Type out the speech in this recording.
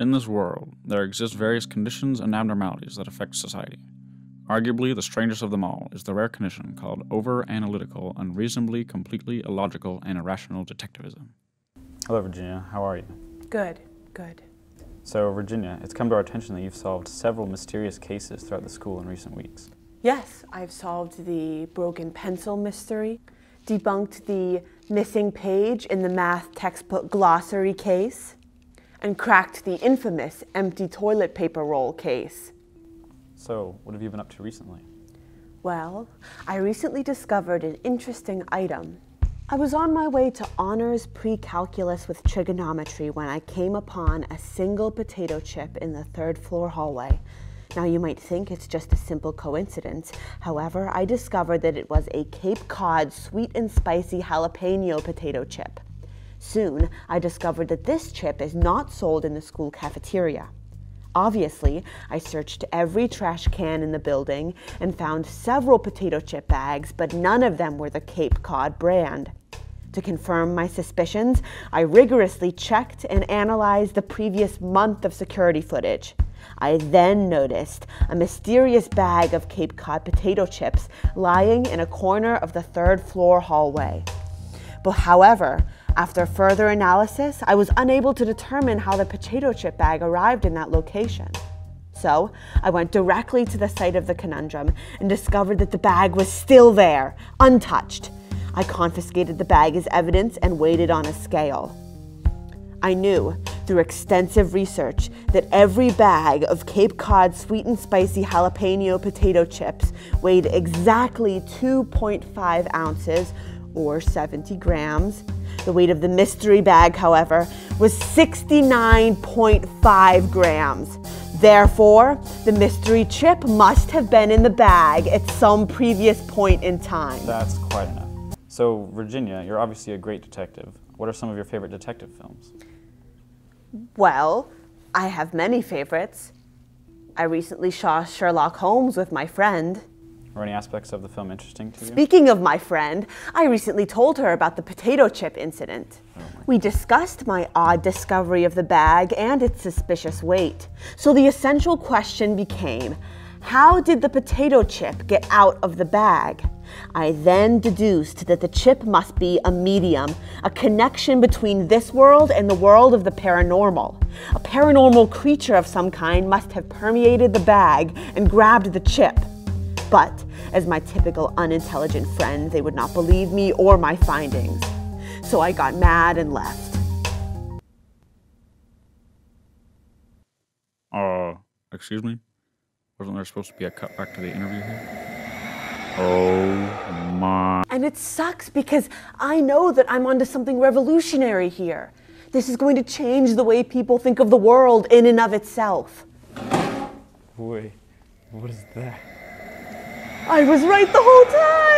In this world, there exist various conditions and abnormalities that affect society. Arguably, the strangest of them all is the rare condition called over analytical, unreasonably, completely illogical, and irrational detectivism. Hello, Virginia. How are you? Good, good. So, Virginia, it's come to our attention that you've solved several mysterious cases throughout the school in recent weeks. Yes, I've solved the broken pencil mystery, debunked the missing page in the math textbook glossary case, and cracked the infamous empty toilet paper roll case. So, what have you been up to recently? Well, I recently discovered an interesting item. I was on my way to honors pre-calculus with trigonometry when I came upon a single potato chip in the third floor hallway. Now you might think it's just a simple coincidence. However, I discovered that it was a Cape Cod sweet and spicy jalapeno potato chip. Soon, I discovered that this chip is not sold in the school cafeteria. Obviously, I searched every trash can in the building and found several potato chip bags, but none of them were the Cape Cod brand. To confirm my suspicions, I rigorously checked and analyzed the previous month of security footage. I then noticed a mysterious bag of Cape Cod potato chips lying in a corner of the third floor hallway. But however, after further analysis, I was unable to determine how the potato chip bag arrived in that location. So I went directly to the site of the conundrum and discovered that the bag was still there, untouched. I confiscated the bag as evidence and weighed it on a scale. I knew through extensive research that every bag of Cape Cod sweet and spicy jalapeno potato chips weighed exactly 2.5 ounces or 70 grams. The weight of the mystery bag, however, was 69.5 grams. Therefore, the mystery chip must have been in the bag at some previous point in time. That's quite enough. So, Virginia, you're obviously a great detective. What are some of your favorite detective films? Well, I have many favorites. I recently saw Sherlock Holmes with my friend. Were any aspects of the film interesting to you? Speaking of my friend, I recently told her about the potato chip incident. Oh we discussed my odd discovery of the bag and its suspicious weight. So the essential question became how did the potato chip get out of the bag? I then deduced that the chip must be a medium, a connection between this world and the world of the paranormal. A paranormal creature of some kind must have permeated the bag and grabbed the chip. But, as my typical unintelligent friend, they would not believe me or my findings. So I got mad and left. Uh, excuse me? Wasn't there supposed to be a cut back to the interview here? Oh my. And it sucks because I know that I'm onto something revolutionary here. This is going to change the way people think of the world in and of itself. Wait, what is that? I was right the whole time!